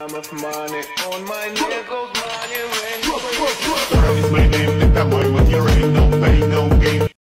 I'm of money on my nigga.